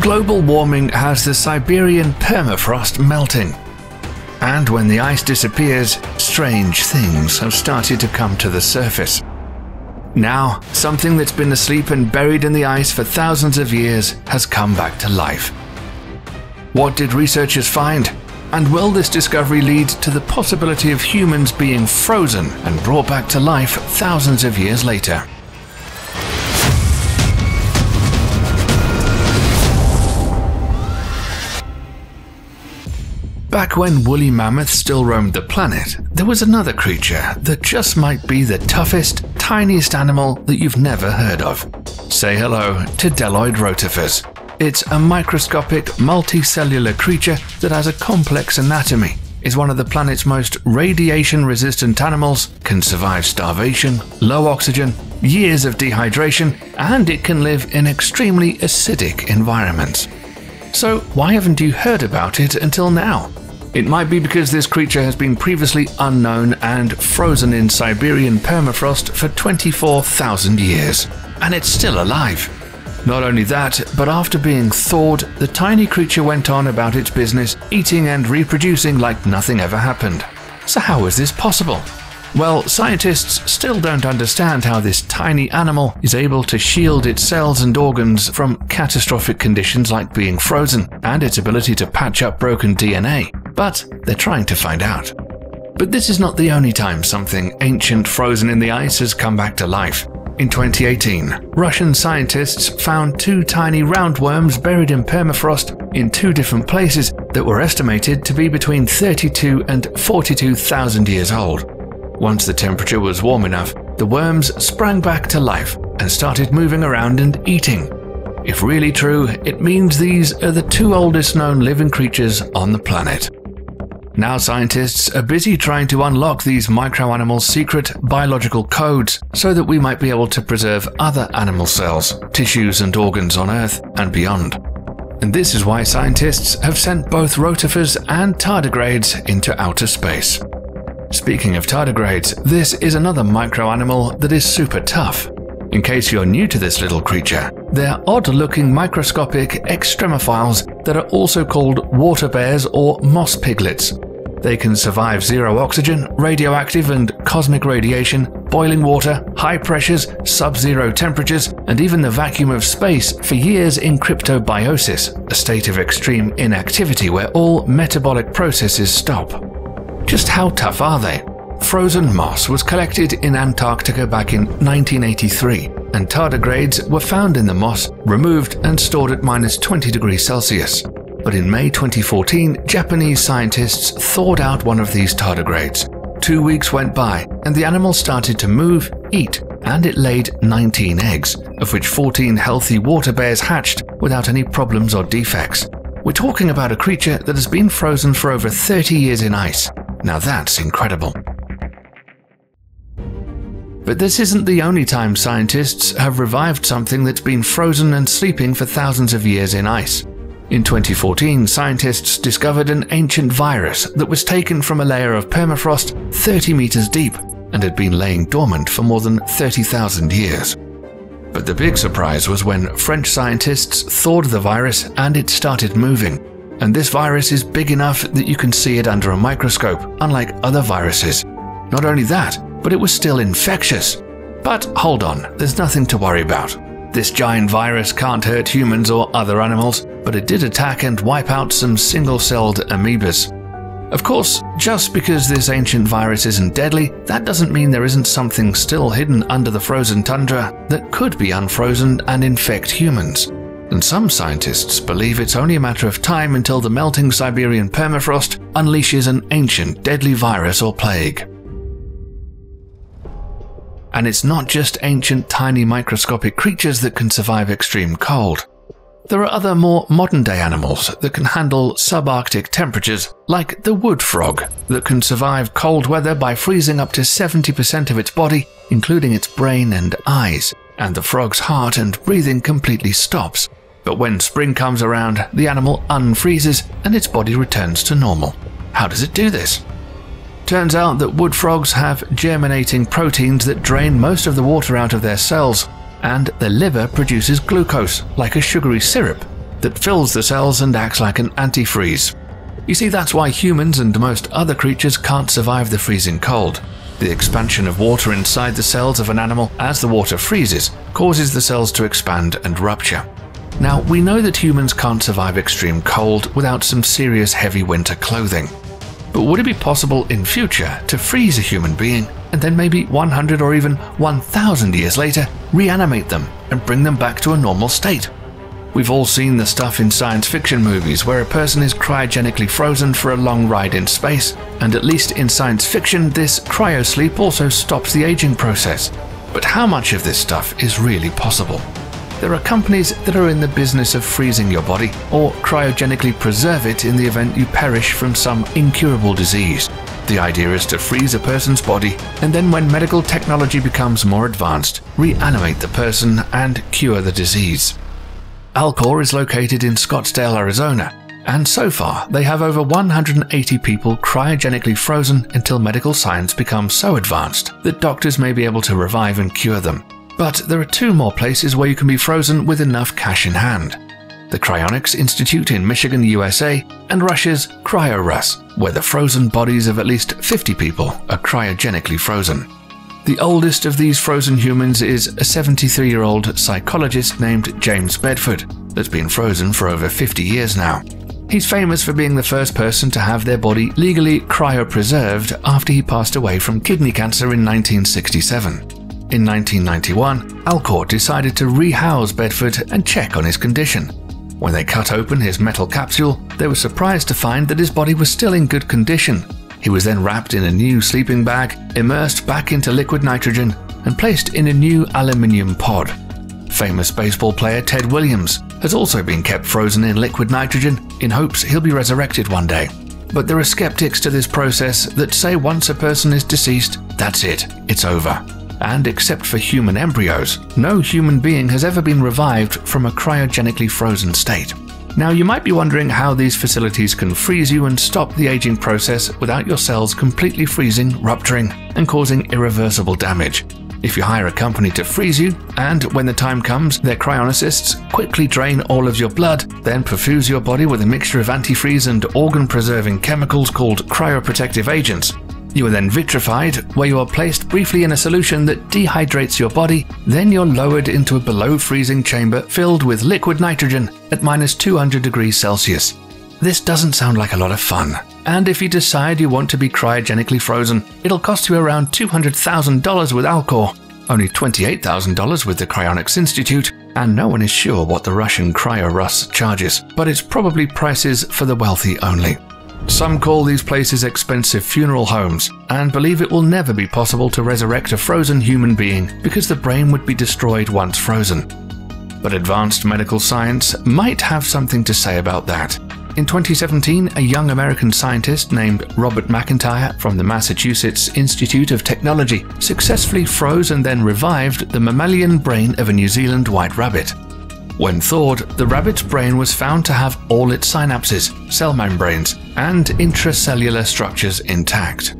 global warming has the Siberian permafrost melting. And when the ice disappears, strange things have started to come to the surface. Now, something that's been asleep and buried in the ice for thousands of years has come back to life. What did researchers find? And will this discovery lead to the possibility of humans being frozen and brought back to life thousands of years later? Back when woolly mammoths still roamed the planet, there was another creature that just might be the toughest, tiniest animal that you've never heard of. Say hello to Bdelloid rotifers. It's a microscopic, multicellular creature that has a complex anatomy, is one of the planet's most radiation resistant animals, can survive starvation, low oxygen, years of dehydration, and it can live in extremely acidic environments. So, why haven't you heard about it until now? It might be because this creature has been previously unknown and frozen in Siberian permafrost for 24,000 years, and it's still alive. Not only that, but after being thawed, the tiny creature went on about its business, eating and reproducing like nothing ever happened. So, how is this possible? Well, scientists still don't understand how this tiny animal is able to shield its cells and organs from catastrophic conditions like being frozen and its ability to patch up broken DNA, but they're trying to find out. But this is not the only time something ancient frozen in the ice has come back to life. In 2018, Russian scientists found two tiny roundworms buried in permafrost in two different places that were estimated to be between 32 and 42,000 years old. Once the temperature was warm enough, the worms sprang back to life and started moving around and eating. If really true, it means these are the two oldest known living creatures on the planet. Now, scientists are busy trying to unlock these microanimals' secret biological codes so that we might be able to preserve other animal cells, tissues, and organs on Earth and beyond. And this is why scientists have sent both rotifers and tardigrades into outer space. Speaking of tardigrades, this is another microanimal that is super tough. In case you're new to this little creature, they're odd looking microscopic extremophiles that are also called water bears or moss piglets. They can survive zero oxygen, radioactive and cosmic radiation, boiling water, high pressures, sub zero temperatures, and even the vacuum of space for years in cryptobiosis, a state of extreme inactivity where all metabolic processes stop. Just how tough are they? Frozen moss was collected in Antarctica back in 1983, and tardigrades were found in the moss, removed and stored at minus 20 degrees Celsius. But in May 2014, Japanese scientists thawed out one of these tardigrades. Two weeks went by, and the animal started to move, eat, and it laid 19 eggs, of which 14 healthy water bears hatched without any problems or defects. We're talking about a creature that has been frozen for over 30 years in ice, now that's incredible. But this isn't the only time scientists have revived something that's been frozen and sleeping for thousands of years in ice. In 2014, scientists discovered an ancient virus that was taken from a layer of permafrost 30 meters deep and had been laying dormant for more than 30,000 years. But the big surprise was when French scientists thawed the virus and it started moving, and this virus is big enough that you can see it under a microscope, unlike other viruses. Not only that, but it was still infectious. But hold on, there's nothing to worry about. This giant virus can't hurt humans or other animals, but it did attack and wipe out some single celled amoebas. Of course, just because this ancient virus isn't deadly, that doesn't mean there isn't something still hidden under the frozen tundra that could be unfrozen and infect humans and some scientists believe it's only a matter of time until the melting Siberian permafrost unleashes an ancient deadly virus or plague. And it's not just ancient tiny microscopic creatures that can survive extreme cold. There are other more modern day animals that can handle subarctic temperatures, like the wood frog, that can survive cold weather by freezing up to 70% of its body, including its brain and eyes, and the frog's heart and breathing completely stops. But when spring comes around, the animal unfreezes and its body returns to normal. How does it do this? Turns out that wood frogs have germinating proteins that drain most of the water out of their cells, and the liver produces glucose, like a sugary syrup. that fills the cells and acts like an antifreeze. You see, that's why humans and most other creatures can't survive the freezing cold. The expansion of water inside the cells of an animal as the water freezes causes the cells to expand and rupture. Now, we know that humans can't survive extreme cold without some serious heavy winter clothing. But would it be possible in future to freeze a human being and then maybe 100 or even 1000 years later reanimate them and bring them back to a normal state? We've all seen the stuff in science fiction movies where a person is cryogenically frozen for a long ride in space, and at least in science fiction, this cryosleep also stops the aging process. But how much of this stuff is really possible? There are companies that are in the business of freezing your body or cryogenically preserve it in the event you perish from some incurable disease. The idea is to freeze a person's body and then, when medical technology becomes more advanced, reanimate the person and cure the disease. Alcor is located in Scottsdale, Arizona, and so far they have over 180 people cryogenically frozen until medical science becomes so advanced that doctors may be able to revive and cure them. But there are two more places where you can be frozen with enough cash in hand. The Cryonics Institute in Michigan, USA, and Russia's KrioRus, where the frozen bodies of at least 50 people are cryogenically frozen. The oldest of these frozen humans is a 73 year old psychologist named James Bedford that's been frozen for over 50 years now. He's famous for being the first person to have their body legally cryopreserved after he passed away from kidney cancer in 1967. In 1991, Alcor decided to rehouse Bedford and check on his condition. When they cut open his metal capsule, they were surprised to find that his body was still in good condition. He was then wrapped in a new sleeping bag, immersed back into liquid nitrogen, and placed in a new aluminium pod. Famous baseball player Ted Williams has also been kept frozen in liquid nitrogen in hopes he'll be resurrected one day. But there are skeptics to this process that say once a person is deceased, that's it, it's over and except for human embryos, no human being has ever been revived from a cryogenically frozen state. Now, you might be wondering how these facilities can freeze you and stop the aging process without your cells completely freezing, rupturing, and causing irreversible damage. If you hire a company to freeze you, and when the time comes, their cryonicists quickly drain all of your blood, then perfuse your body with a mixture of antifreeze and organ preserving chemicals called cryoprotective agents, you are then vitrified, where you are placed briefly in a solution that dehydrates your body, then you're lowered into a below freezing chamber filled with liquid nitrogen at minus 200 degrees Celsius. This doesn't sound like a lot of fun, and if you decide you want to be cryogenically frozen, it'll cost you around $200,000 with Alcor, only $28,000 with the Cryonics Institute, and no one is sure what the Russian KrioRus charges, but it's probably prices for the wealthy only. Some call these places expensive funeral homes and believe it will never be possible to resurrect a frozen human being because the brain would be destroyed once frozen. But advanced medical science might have something to say about that. In 2017, a young American scientist named Robert McIntyre from the Massachusetts Institute of Technology successfully froze and then revived the mammalian brain of a New Zealand white rabbit. When thawed, the rabbit's brain was found to have all its synapses, cell membranes, and intracellular structures intact.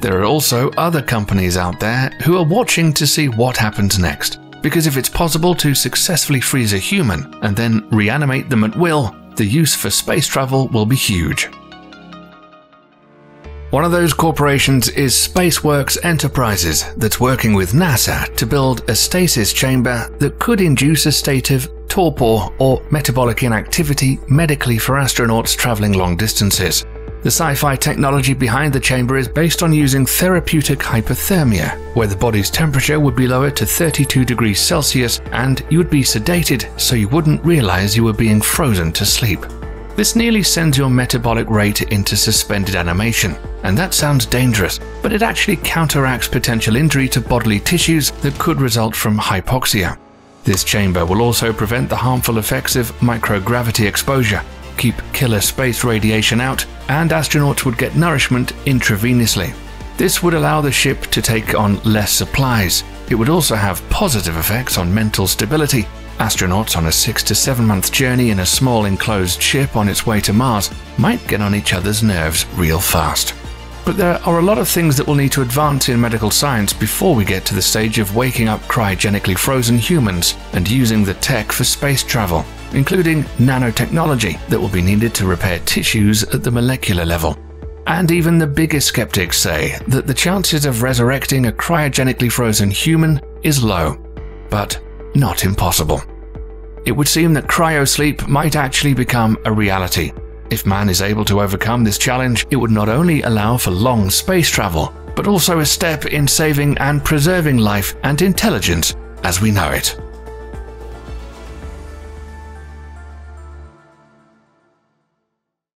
There are also other companies out there who are watching to see what happens next, because if it's possible to successfully freeze a human and then reanimate them at will, the use for space travel will be huge. One of those corporations is SpaceWorks Enterprises, that's working with NASA to build a stasis chamber that could induce a state of torpor, or metabolic inactivity medically for astronauts traveling long distances. The sci fi technology behind the chamber is based on using therapeutic hypothermia, where the body's temperature would be lowered to 32 degrees Celsius and you would be sedated so you wouldn't realize you were being frozen to sleep. This nearly sends your metabolic rate into suspended animation, and that sounds dangerous, but it actually counteracts potential injury to bodily tissues that could result from hypoxia. This chamber will also prevent the harmful effects of microgravity exposure, keep killer space radiation out, and astronauts would get nourishment intravenously. This would allow the ship to take on less supplies. It would also have positive effects on mental stability. Astronauts on a six to seven month journey in a small enclosed ship on its way to Mars might get on each other's nerves real fast. But there are a lot of things that will need to advance in medical science before we get to the stage of waking up cryogenically frozen humans and using the tech for space travel. including nanotechnology that will be needed to repair tissues at the molecular level. And even the biggest skeptics say that the chances of resurrecting a cryogenically frozen human is low, but not impossible. It would seem that cryosleep might actually become a reality. If man is able to overcome this challenge, it would not only allow for long space travel, but also a step in saving and preserving life and intelligence as we know it.